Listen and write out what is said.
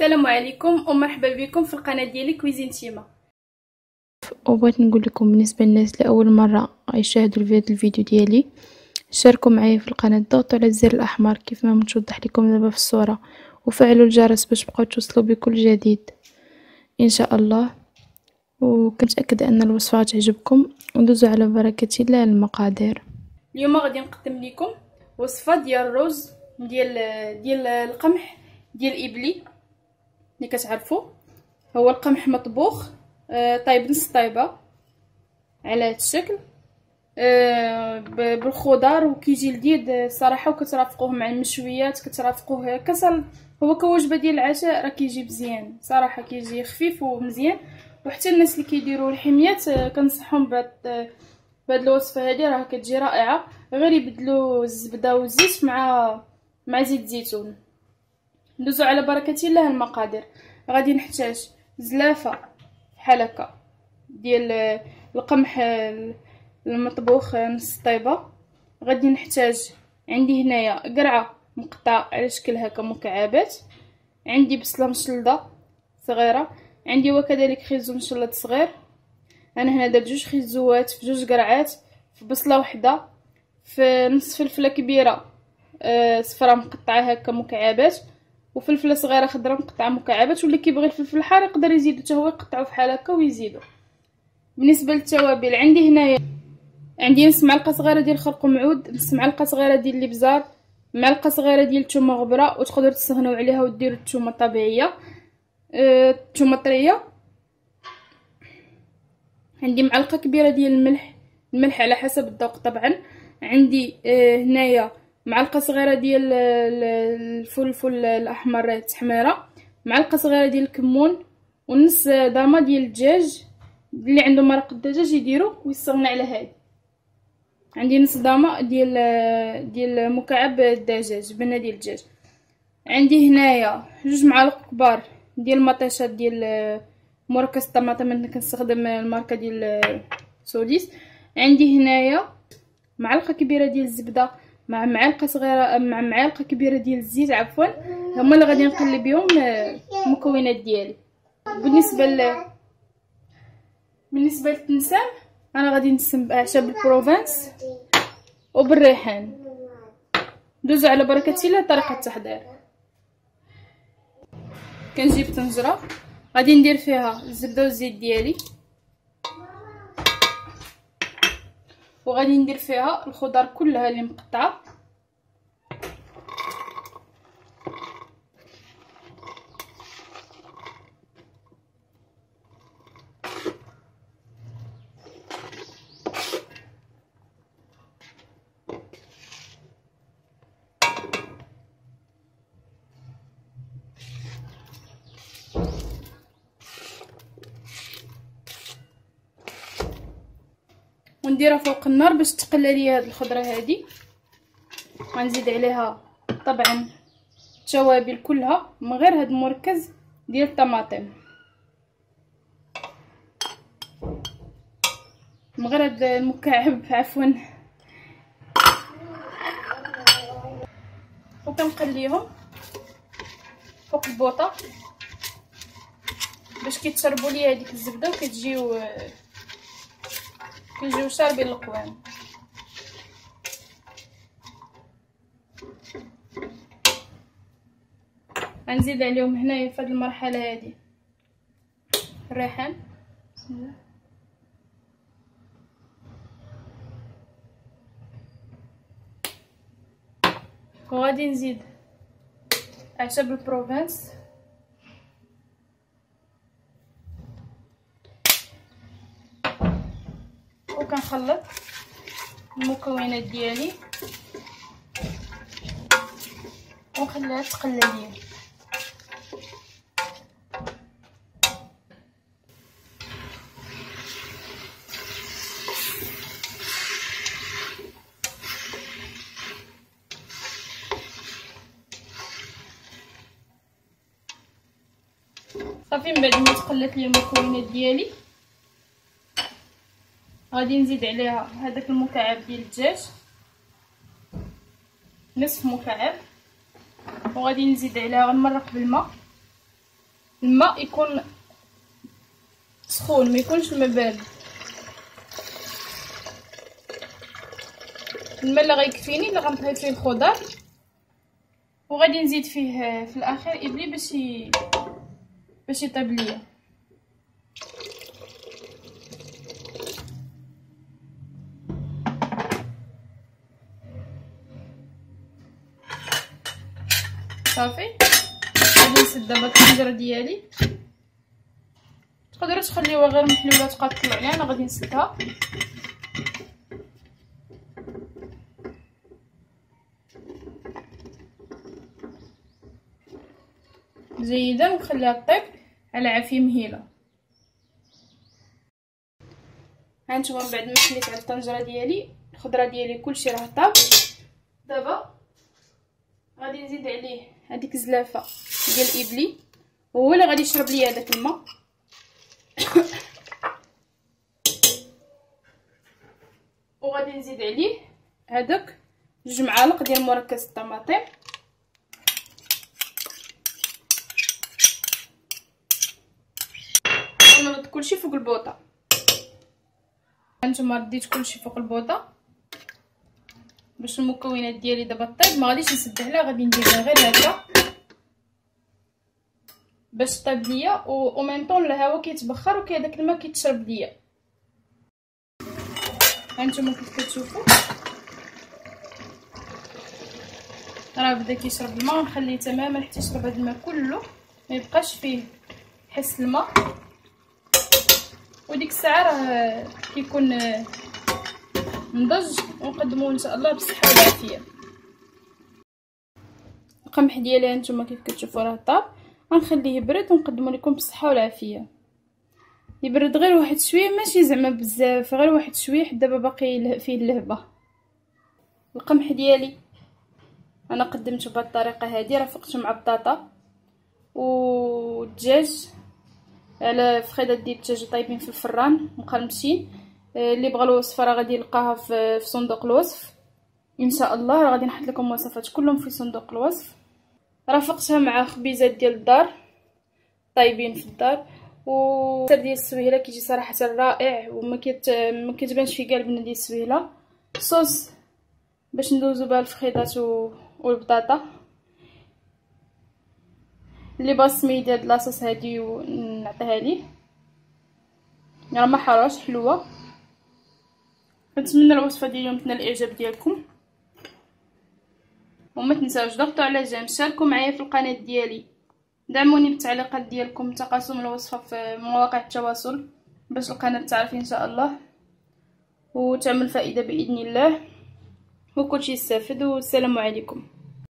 السلام عليكم ومرحبا بكم في القناة ديالي كويزين تيما وبغيت نقول لكم بالنسبة للناس اللي أول مرة يشاهدوا الفيديو الفيديو ديالي شاركوا معايا في القناة ضغطوا على الزر الأحمر كيف ما متوضح لكم دابا في الصورة وفعلوا الجرس باش تبقاو توصلوا بكل جديد. إن شاء الله. وكنتأكد أن الوصفة تعجبكم وندوزوا على بركة الله المقادير. اليوم غادي نقدم لكم وصفة ديال الرز ديال ديال القمح ديال ابلي اللي كتعرفوا هو القمح مطبوخ آه طايب نص طايبة على هذا الشكل آه بالخضار وكيجي لذيذ صراحة وكترافقوه مع المشويات كترافقوه كسل. هو كوجبة ديال العشاء راه كيجي مزيان صراحة كيجي خفيف ومزيان. وحتى الناس اللي كيديروا الحميات آه كنصحهم بهاد بهاد الوصفة هذه راه كتجي رائعة. غير يبدلوا الزبدة والزيت مع مع زيت الزيتون ندوزو على بركة الله المقادير. غادي نحتاج زلافة بحال هكا ديال القمح المطبوخ نص طيبة. غادي نحتاج عندي هنايا قرعة مقطعة على شكل هكا مكعبات. عندي بصلة مشلده صغيرة. عندي وكذلك خيزو مشلد صغير. أنا هنا درت جوج خيزوات في جوج قرعات في بصلة وحدة في نص فلفلة كبيرة آه صفراء مقطعة هكا مكعبات. وفلفلة صغيرة خضراء مقطعة مكعبات واللي كيبغي الفلفل الحار يقدر يزيد حتى هو يقطعو بحال هكا ويزيدو. بالنسبة للتوابل عندي هنايا عندي نص معلقة صغيرة ديال خرقوم عود نص معلقة صغيرة ديال الإبزار معلقة صغيرة ديال الثومه غبرة وتقدروا تستغنوا عليها وديروا الثومه الطبيعية. الثومه أه طريه عندي معلقة كبيرة ديال الملح الملح على حسب الذوق طبعا. عندي أه هنايا معلقة صغيرة ديال الفلفل الأحمر التحميره معلقة صغيرة ديال الكمون ونص ضامه ديال الدجاج اللي عنده مرق الدجاج يديرو ويستغنى على هادي. عندي نص ضامه ديال ديال مكعب الدجاج بنة ديال الدجاج. عندي هنايا جوج معالق كبار ديال مطيشات ديال مركز الطماطم أنا كنستخدم الماركه ديال سوليس عندي هنايا معلقة كبيرة ديال الزبدة مع معلقة صغيرة مع معلقة كبيرة ديال الزيت عفوا. هما اللي غادي نقلب بهم المكونات ديالي. بالنسبة ل بالنسبة للتنسام أنا غادي نسم باعشاب البروفانس وبالريحان. دوزو على بركة الله طريقة التحضير. كنجيب طنجرة غادي ندير فيها الزبدة والزيت ديالي. وغادي ندير فيها الخضر كلها اللي مقطعة. ونديرها فوق النار باش تقلى لي هاد الخضرة هادي. غنزيد عليها طبعا التوابل كلها من غير هاد المركز ديال الطماطم. من غير هاد المكعب عفوا. وكنقليهم فوق البوطة باش كيتشربوا لي هذيك الزبدة وكتجيو كيجيو شاربين القوام. غنزيد عليهم هنايا في هذه المرحلة هذه الريحان. بسم الله. وغادي نزيد أعشاب البروفنس وكنخلط المكونات ديالي. ونخليها تقلى ليا. صافي من بعد ما تقلات لي المكونات ديالي غادي نزيد عليها هذاك المكعب ديال الدجاج. نصف مكعب. وغادي نزيد عليها غنمرق بالماء الماء يكون سخون ما يكونش الماء بارد الماء اللي غيكفيني اللي غنطهي فيه الخضر وغادي نزيد فيه في الأخير إبلي باش. باش يطيب ليا. صافي. غادي نسد دابا الطنجره ديالي. تقدروا تخليوها غير محلوله تبقى تطلع لي أنا غادي نسدها. جيدا ونخليها طيب على عافية مهيلة. هانتوما من بعد ما حليت على الطنجره ديالي. الخضرة ديالي كلشي راه طاب. دابا غادي نزيد عليه هذيك الزلافه ديال الابلي وهو اللي غادي يشرب ليا هذاك الماء. وغادي نزيد عليه هذاك جوج معالق ديال مركز الطماطم. ونرد كلشي فوق البوطة. هانتوما رديت كلشي فوق البوطة. باش المكونات ديالي دابا طيب ما غاديش نسد عليها غادي نديرها غير هكا. باش طيب ليا و ميم طون الهواء كيتبخر وكي داك الماء كيتشرب ليا. هانتوما كيف كتشوفوا؟ راه بدا كيشرب الماء نخليه تماما حتى يشرب هذا الماء كله ما يبقاش فيه حس الماء. وديك الساعة راه كيكون نضج ونقدموه إن شاء الله بالصحه والعافيه القمح ديالي هانتوما كيف كتشوفوا راه طاب. غنخليه يبرد ونقدمو لكم بالصحه والعافيه يبرد غير واحد شوية ماشي زعما بزاف غير واحد شوية حتى دابا باقي فيه اللهبة. القمح ديالي أنا قدمته بهذه الطريقة هذه رافقته مع بطاطا والدجاج. على فخيدات ديال الدجاج طايبين في الفران مقرمشين. اللي بغى الوصفه راه غادي يلقاها في صندوق الوصف. إن شاء الله راه غادي نحط لكم الوصفات كلهم في صندوق الوصف. رافقتها مع خبيزات ديال الدار طايبين في الدار. و ديال السويله كيجي صراحة رائع وما كيت ما كتبانش فيه قالبنا ديال السويله صوص باش ندوزو بها الفخيطات و... والبطاطا. اللي باسمي ديال لاصوص هادي ونعطيها ليه. راه ما حراش حلوة. كنتمنى الوصفة ديال اليوم تنال الإعجاب ديالكم. وما تنساوش ضغطوا على جيم شاركوا معايا في القناة ديالي. دعموني بالتعليقات ديالكم تقاسم الوصفة في مواقع التواصل باش القناة تعرف إن شاء الله. وتعمل فائدة بإذن الله. وكلشي يستافد والسلام عليكم.